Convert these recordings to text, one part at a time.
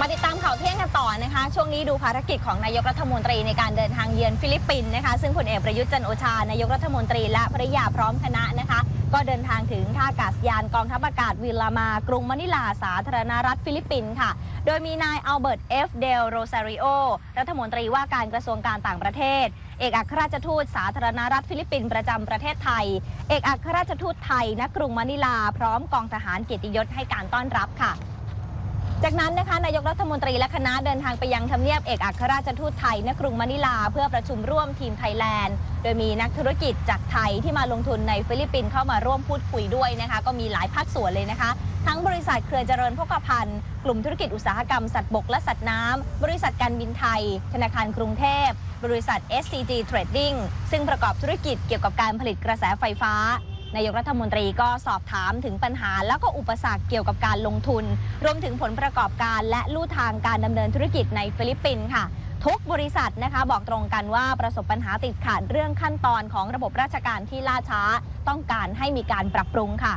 มาติดตามข่าวเที่ยงกันต่อนะคะ ช่วงนี้ดูภารกิจของนายกรัฐมนตรีในการเดินทางเยือนฟิลิปปินส์นะคะ ซึ่งพลเอกประยุทธ์จันทร์โอชานายกรัฐมนตรีและภริยาพร้อมคณะนะคะ ก็เดินทางถึงท่าอากาศยานกองทัพอากาศวิลลามอร์กรุงมะนิลาสาธารณรัฐฟิลิปปินส์ค่ะ โดยมีนายอัลเบิร์ตเอฟเดลโรซาริโอรัฐมนตรีว่าการกระทรวงการต่างประเทศเอกอัครราชทูตสาธารณรัฐฟิลิปปินส์ประจำประเทศไทย เอกอัครราชทูตไทยณกรุงมะนิลา พร้อมกองทหารเกียรติยศให้การต้อนรับค่ะ จากนั้นนะคะนายกรัฐมนตรีและคณะเดินทางไปยังทำเนียบเอกอัครราชทูตไทยณกรุงมะนิลา เพื่อประชุมร่วมทีมไทยแลนด์ โดยมีนักธุรกิจจากไทยที่มาลงทุนในฟิลิปปินส์เข้ามาร่วมพูดคุยด้วยนะคะ ก็มีหลายภาคส่วนเลยนะคะ ทั้งบริษัทเครือเจริญโภคภัณฑ์กลุ่มธุรกิจอุตสาหกรรมสัตว์บกและสัตว์น้ำบริษัทการบินไทย ธนาคารกรุงเทพบริษัท SCG Trading ซึ่งประกอบธุรกิจเกี่ยวกับการผลิตกระแสไฟฟ้า นายกรัฐมนตรีก็สอบถามถึงปัญหา แล้วก็อุปสรรคเกี่ยวกับการลงทุน รวมถึงผลประกอบการและลู่ทางการดำเนินธุรกิจในฟิลิปปินส์ค่ะ ทุกบริษัทนะคะบอกตรงกันว่าประสบปัญหาติดขัดเรื่องขั้นตอนของระบบราชการที่ล่าช้า ต้องการให้มีการปรับปรุงค่ะ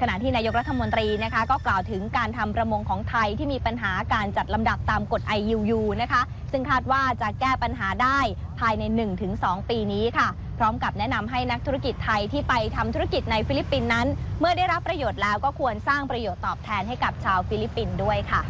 ขณะที่นายกรัฐมนตรีนะคะก็กล่าวถึงการทำประมงของไทยที่มีปัญหาการจัดลำดับตามกฎ IUU นะคะ ซึ่งคาดว่าจะแก้ปัญหาได้ภายใน 1-2 ปีนี้ค่ะ พร้อมกับแนะนำให้นักธุรกิจไทยที่ไปทำธุรกิจในฟิลิปปินส์นั้น เมื่อได้รับประโยชน์แล้วก็ควรสร้างประโยชน์ตอบแทนให้กับชาวฟิลิปปินส์ด้วยค่ะ